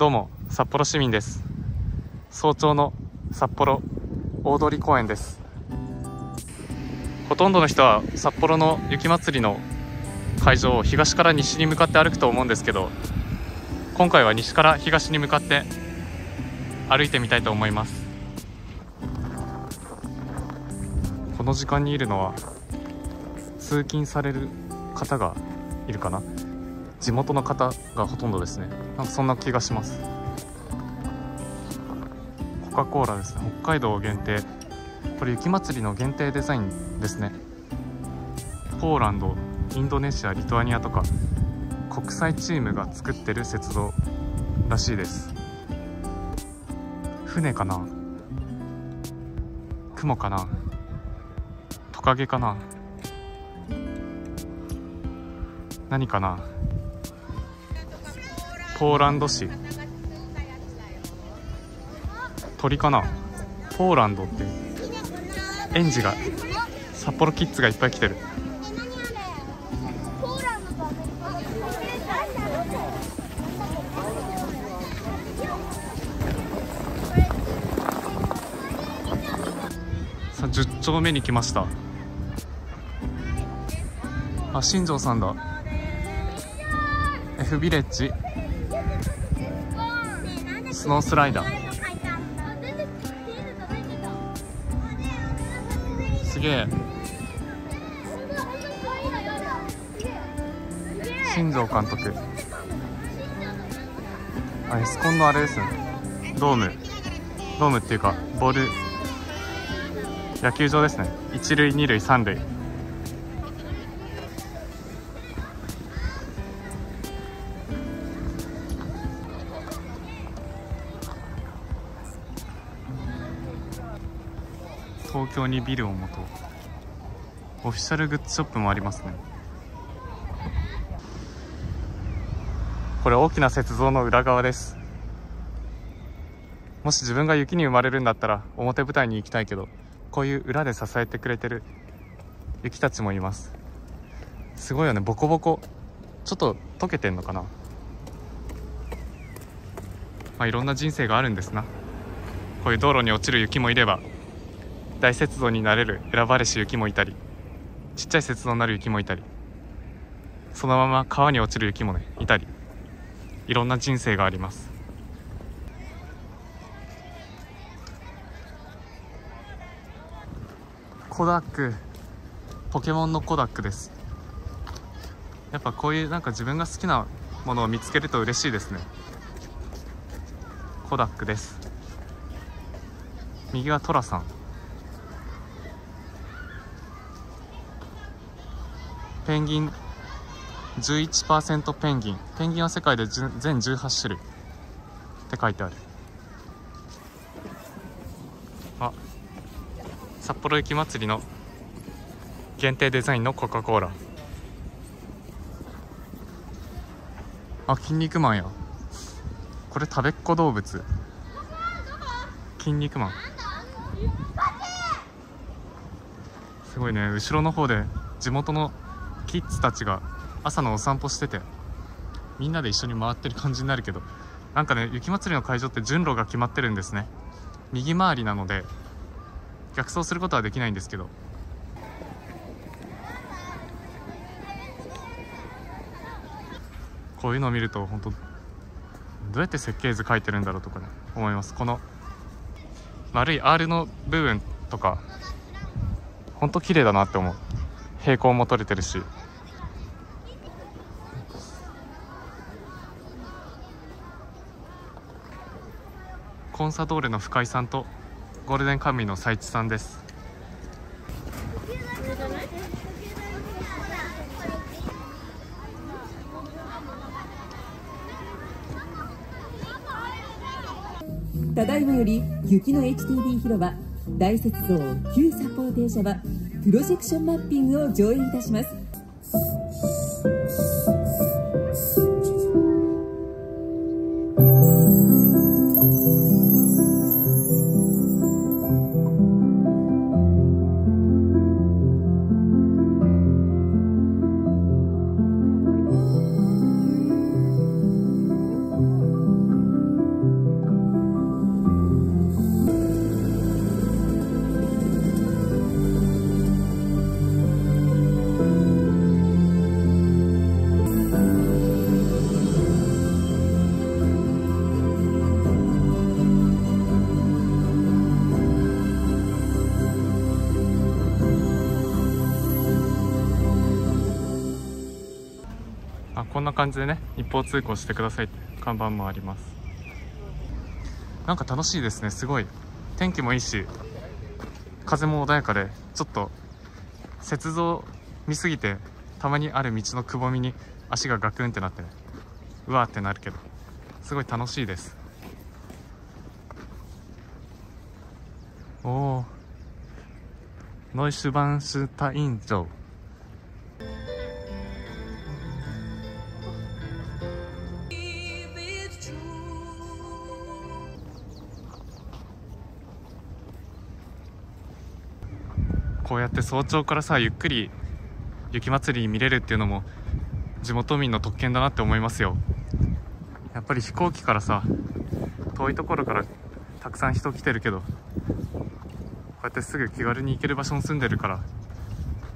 どうも札幌市民です。早朝の札幌大通公園です。ほとんどの人は札幌の雪まつりの会場を東から西に向かって歩くと思うんですけど今回は西から東に向かって歩いてみたいと思います。この時間にいるのは通勤される方がいるかな？地元の方がほとんどですね。なんかそんな気がします。コカ・コーラですね。北海道限定これ雪まつりの限定デザインですね。ポーランドインドネシアリトアニアとか国際チームが作ってる雪像らしいです。船かな？雲かな？トカゲかな？何かな？ポーランド市。鳥かな？ポーランドって。園児が札幌キッズがいっぱい来てる。さあ10丁目に来ました。あ新庄さんだ。F ビレッジ。スノースライダー。すげえ。新庄監督。あエスコンのあれですね。ドーム。ドームっていうかボール。野球場ですね。一塁二塁三塁。東京にビルを持とう。オフィシャルグッズショップもありますね。これ大きな雪像の裏側です。もし自分が雪に生まれるんだったら表舞台に行きたいけどこういう裏で支えてくれてる雪たちもいます。すごいよね。ボコボコ。ちょっと溶けてんのかな。まあいろんな人生があるんですな。こういう道路に落ちる雪もいれば。大雪像になれる選ばれし雪もいたりちっちゃい雪像になる雪もいたりそのまま川に落ちる雪もねいたりいろんな人生があります。コダックポケモンのコダックです。やっぱこういうなんか自分が好きなものを見つけると嬉しいですね。コダックです。右はトラさん。ペンギン11%ペンギン。ペンギンは世界で全18種類。って書いてある。あ。札幌雪まつりの限定デザインのコカ・コーラ。あ筋肉マンや。これ食べっ子動物。筋肉マン。すごいね。後ろの方で地元のキッズたちが朝のお散歩しててみんなで一緒に回ってる感じになるけどなんかね雪まつりの会場って順路が決まってるんですね。右回りなので逆走することはできないんですけど。こういうのを見ると本当どうやって設計図書いてるんだろうとかね思います。この丸い R の部分とか本当綺麗だなって思う。平行も取れてるし。コンサドーレの深井さんとゴールデンカムイの斉地さんです。ただいまより雪の HTV 広場大雪像旧札幌停車場プロジェクションマッピングを上映いたします。感じでね一方通行してくださいって看板もあります。なんか楽しいですねすごい。天気もいいし風も穏やかでちょっと雪像見すぎてたまにある道のくぼみに足がガクンってなってねうわーってなるけどすごい楽しいです。おおノイシュバンシュタイン城。こうやって早朝からさゆっくり雪まつり見れるっていうのも地元民の特権だなって思いますよ。やっぱり飛行機からさ遠いところからたくさん人来てるけどこうやってすぐ気軽に行ける場所に住んでるから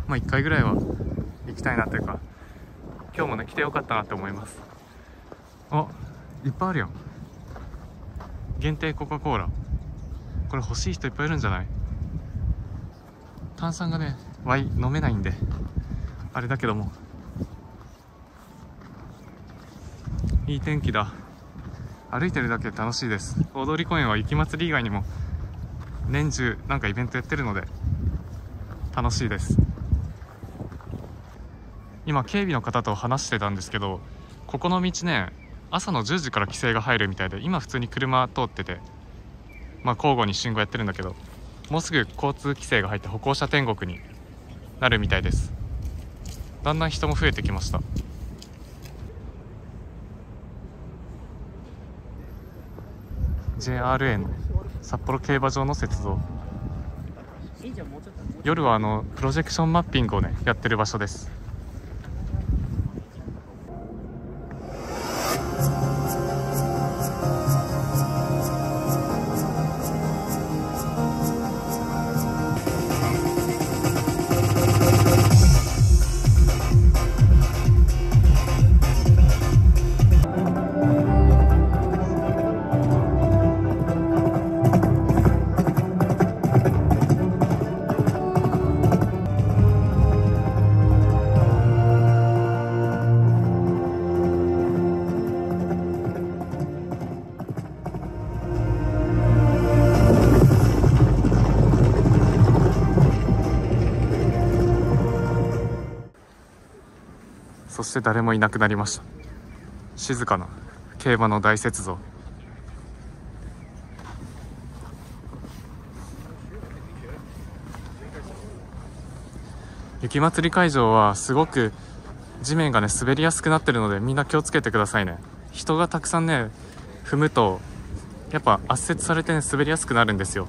まあ1回ぐらいは行きたいなというか今日もね来てよかったなって思います。あいっぱいあるよ限定コカ・コーラ。これ欲しい人いっぱいいるんじゃない？炭酸がねワイ飲めないんであれだけども。いい天気だ。歩いてるだけで楽しいです。大通公園は雪まつり以外にも年中なんかイベントやってるので楽しいです。今警備の方と話してたんですけどここの道ね朝の10時から規制が入るみたいで今普通に車通っててまあ交互に信号やってるんだけど。もうすぐ交通規制が入って歩行者天国になるみたいです。だんだん人も増えてきました。JRA の札幌競馬場の雪像。夜はあのプロジェクションマッピングをねやってる場所です。して誰もいなくなりました。静かな競馬の大雪像。雪まつり会場はすごく地面がね滑りやすくなってるのでみんな気をつけてくださいね。人がたくさんね踏むとやっぱ圧雪されてね滑りやすくなるんですよ。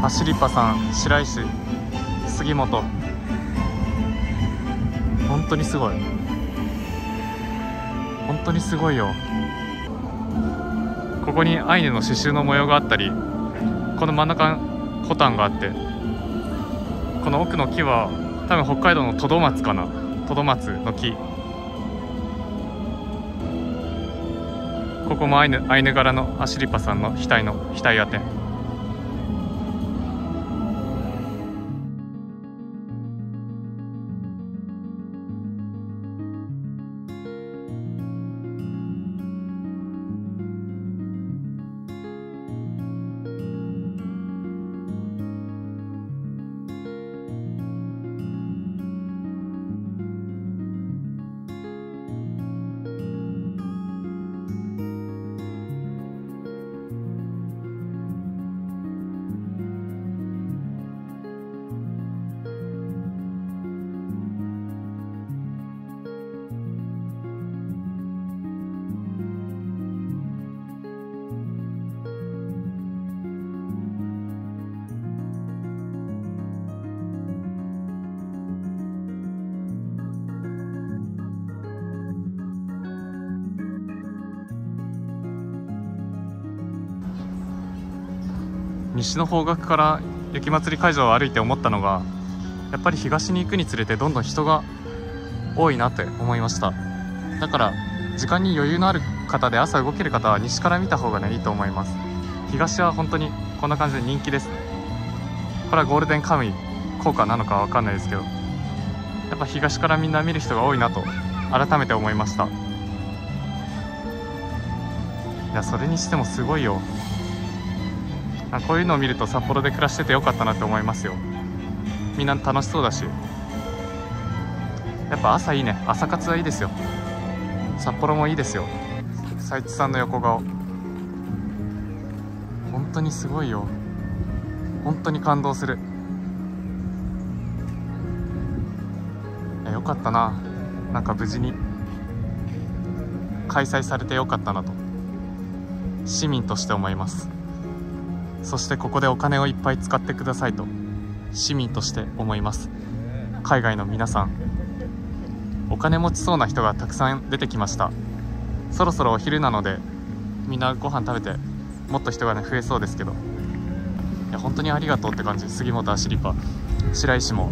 アシリパさん白石杉本。本当にすごい。本当にすごいよ。ここにアイヌの刺繍の模様があったりこの真ん中コタンがあってこの奥の木は多分北海道のトドマツかな。トドマツの木。ここもアイヌアイヌ柄のアシリパさんの額の額当て。西の方角から雪まつり会場を歩いて思ったのがやっぱり東に行くにつれてどんどん人が多いなって思いました。だから時間に余裕のある方で朝動ける方は西から見た方がねいいと思います。東は本当にこんな感じで人気です。これはゴールデンカムイ効果なのかわかんないですけどやっぱ東からみんな見る人が多いなと改めて思いました。いやそれにしてもすごいよ。こういうのを見ると札幌で暮らしててよかったなって思いますよ。みんな楽しそうだし。やっぱ朝いいね。朝活はいいですよ。札幌もいいですよ。斉地さんの横顔。本当にすごいよ。本当に感動する。よかったな。なんか無事に。開催されてよかったなと。市民として思います。そしてここでお金をいっぱい使ってくださいと市民として思います。海外の皆さんお金持ちそうな人がたくさん出てきました。そろそろお昼なのでみんなご飯食べてもっと人がね増えそうですけど。いや本当にありがとうって感じ。杉本アシリパ白石も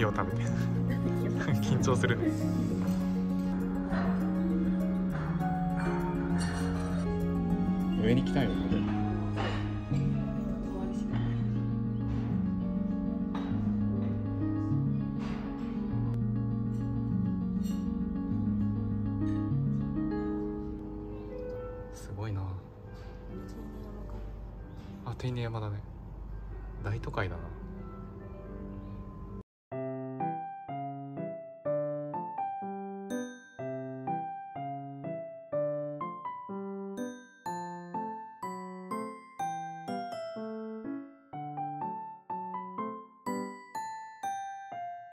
いいよ食べて緊張する。上に来たいよねすごいな。あ手稲山だね。大都会だな